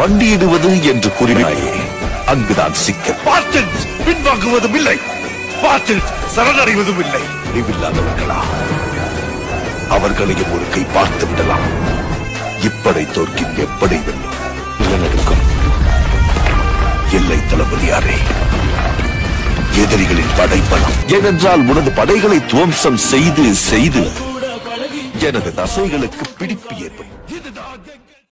மண்டியிடுவது என்று கூறினாயே. அங்குதான் சிக்க பார்த்து பின்வாங்குவதும் இல்லை. பார்த்து சரணடைவதும் இல்லை. அறிவில்லாதவர்களா அவர்களையும் ஒரு கை பார்த்து விடலாம். இப்படை தோற்கின் எப்படை வெல்லும்? நிலநடுக்கம். எல்லை தளபதியாரே எதிரிகளின் படைப்பலம் ஏனென்றால் உனது படைகளை துவம்சம் செய்து செய்து எனது தசைகளுக்கு பிடிப்பு ஏற்படும்.